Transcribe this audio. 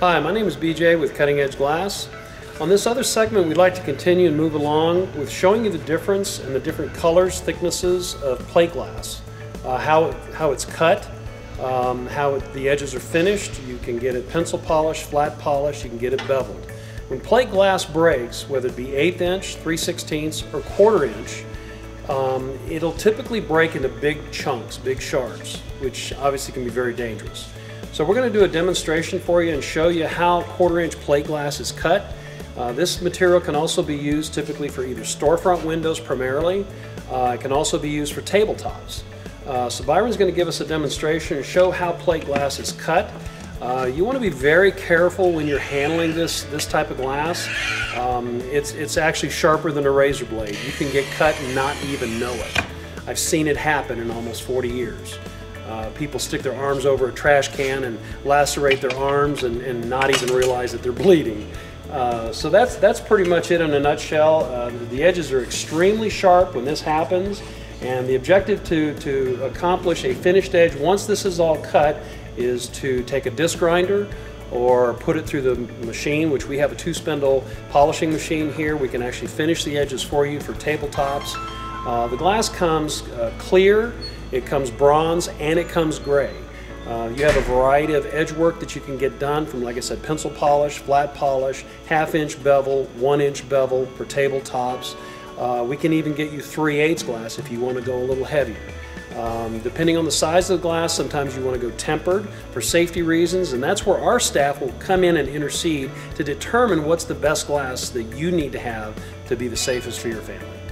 Hi, my name is BJ with Cutting Edge Glass. On this other segment, we'd like to continue and move along with showing you the difference and the different colors, thicknesses of plate glass, uh, how, how it's cut, um, how it, the edges are finished. You can get it pencil polished, flat polished, you can get it beveled. When plate glass breaks, whether it be eighth inch, 3 16ths, or quarter inch, um, it'll typically break into big chunks, big shards, which obviously can be very dangerous. So we're going to do a demonstration for you and show you how quarter inch plate glass is cut. Uh, this material can also be used typically for either storefront windows primarily. Uh, it can also be used for tabletops. Uh, so Byron's going to give us a demonstration and show how plate glass is cut. Uh, you want to be very careful when you're handling this, this type of glass. Um, it's, it's actually sharper than a razor blade. You can get cut and not even know it. I've seen it happen in almost 40 years. Uh, people stick their arms over a trash can and lacerate their arms and, and not even realize that they're bleeding. Uh, so that's, that's pretty much it in a nutshell. Uh, the edges are extremely sharp when this happens. And the objective to, to accomplish a finished edge once this is all cut is to take a disc grinder or put it through the machine, which we have a two spindle polishing machine here. We can actually finish the edges for you for tabletops. Uh, the glass comes uh, clear, it comes bronze, and it comes gray. Uh, you have a variety of edge work that you can get done from, like I said, pencil polish, flat polish, half inch bevel, one inch bevel for tabletops. Uh, we can even get you 3 8 glass if you want to go a little heavier. Um, depending on the size of the glass, sometimes you want to go tempered for safety reasons, and that's where our staff will come in and intercede to determine what's the best glass that you need to have to be the safest for your family.